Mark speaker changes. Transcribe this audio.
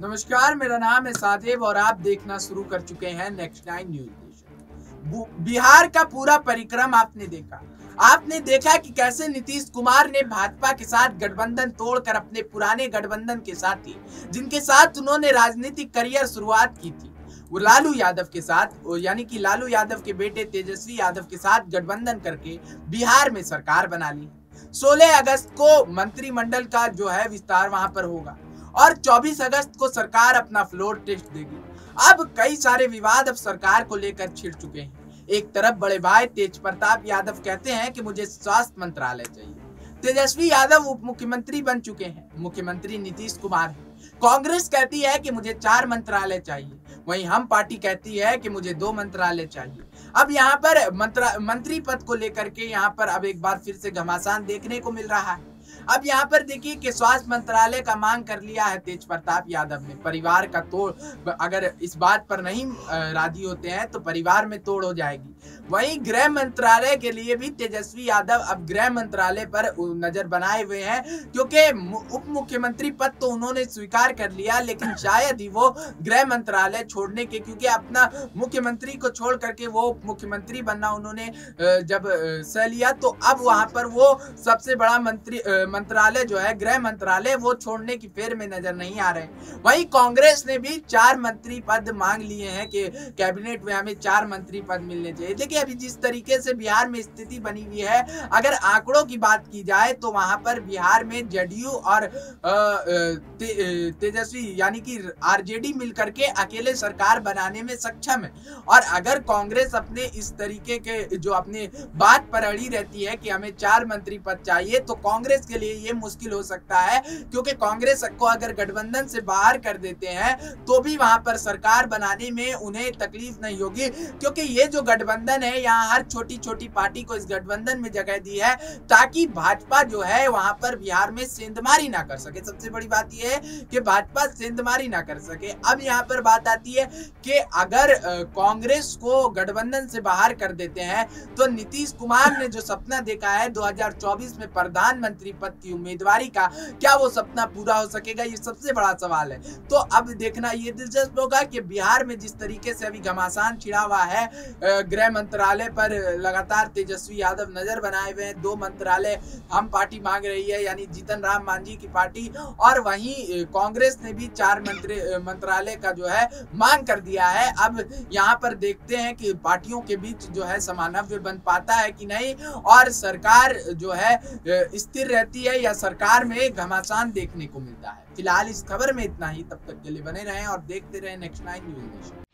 Speaker 1: नमस्कार, मेरा नाम है सादेव और आप देखना शुरू कर चुके हैं नेक्स्ट नाइन न्यूज़ बिहार का पूरा परिक्रम आपने देखा। आपने देखा कि कैसे नीतीश कुमार ने भाजपा के साथ गठबंधन तोड़कर अपने पुराने गठबंधन के साथ, जिनके साथ उन्होंने राजनीतिक करियर शुरुआत की थी, वो लालू यादव के साथ यानी कि लालू यादव के बेटे तेजस्वी यादव के साथ गठबंधन करके बिहार में सरकार बना ली। 16 अगस्त को मंत्रिमंडल का जो है विस्तार वहाँ पर होगा। और 24 अगस्त को सरकार अपना फ्लोर टेस्ट देगी। अब कई सारे विवाद अब सरकार को लेकर छिड़ चुके हैं। एक तरफ़ बड़े भाई तेज प्रताप यादव कहते हैं कि मुझे स्वास्थ्य मंत्रालय चाहिए। तेजस्वी यादव उप मुख्यमंत्री बन चुके हैं। मुख्यमंत्री नीतीश कुमार है। कांग्रेस कहती है कि मुझे चार मंत्रालय चाहिए। वहीं हम पार्टी कहती है कि मुझे दो मंत्रालय चाहिए। अब यहाँ पर मंत्रा मंत्री पद को लेकर के यहाँ पर अब एक बार फिर से घमासान देखने को मिल रहा है। अब यहाँ पर देखिए कि स्वास्थ्य मंत्रालय का मांग कर लिया है तेज प्रताप यादव ने। परिवार का तोड़, अगर इस बात पर नहीं राज़ी होते हैं तो परिवार में तोड़ हो जाएगी। वहीं गृह मंत्रालय के लिए भी तेजस्वी यादव अब गृह मंत्रालय पर नज़र बनाए हुए हैं, क्योंकि उप मुख्यमंत्री पद तो उन्होंने स्वीकार कर लिया, लेकिन शायद ही वो गृह मंत्रालय छोड़ने के, क्योंकि अपना मुख्यमंत्री को छोड़ करके वो उप मुख्यमंत्री बनना उन्होंने जब सह लिया तो अब वहाँ पर वो सबसे बड़ा मंत्री मंत्रालय जो है गृह मंत्रालय वो छोड़ने की फेर में नज़र नहीं आ रहे वही कांग्रेस ने भी चार मंत्री पद मांग लिए हैं कि कैबिनेट में हमें चार मंत्री पद मिलने चाहिए। देखिए अभी जिस तरीके से बिहार में स्थिति बनी हुई है अगर आंकड़ों की बात की जाए तो वहाँ पर बिहार में जेडीयू और ते, तेजस्वी यानी कि आरजेडी मिलकर के अकेले सरकार बनाने में सक्षम है। और अगर कांग्रेस अपने इस तरीके के जो अपने बात पर अड़ी रहती है कि हमें चार मंत्री पद चाहिए तो कांग्रेस के लिए ये मुश्किल हो सकता है, क्योंकि कांग्रेस को अगर गठबंधन से बाहर कर देते हैं तो भी वहाँ पर सरकार बनाने में उन्हें तकलीफ़ नहीं होगी, क्योंकि ये जो गठबंधन है, यहाँ हर छोटी छोटी पार्टी को इस गठबंधन में जगह दी है, ताकि भाजपा जो है, वहाँ पर बिहार में सेंधमारी ना कर सके। सबसे बड़ी बात यह है कि भाजपा सेंधमारी ना कर सके। अब यहाँ पर बात आती है कि अगर कांग्रेस को गठबंधन से बाहर कर देते हैं तो नीतीश कुमार ने जो सपना देखा है 2024 में प्रधानमंत्री पद की उम्मीदवारी का, क्या वो सपना पूरा हो सकेगा? ये सबसे बड़ा सवाल है। तो अब देखना ये दिलचस्प होगा कि बिहार में जिस तरीके से अभी घमासान छिड़ा हुआ है गृह मंत्रालय पर लगातार तेजस्वी यादव नज़र बनाए हुए हैं। दो मंत्रालय हम पार्टी मांग रही है, यानी जीतन राम मांझी की पार्टी और वहीं कांग्रेस ने भी चार मंत्री मंत्रालय का जो है मांग कर दिया है। अब यहाँ पर देखते हैं कि पार्टियों के बीच जो है समानव्य बन पाता है कि नहीं? और सरकार जो है स्थिर रहती है या सरकार में घमासान देखने को मिलता है? फ़िलहाल इस खबर में इतना ही। तब तक के लिए बने रहें और देखते रहें नेक्स्ट नाइन न्यूज़ नेशन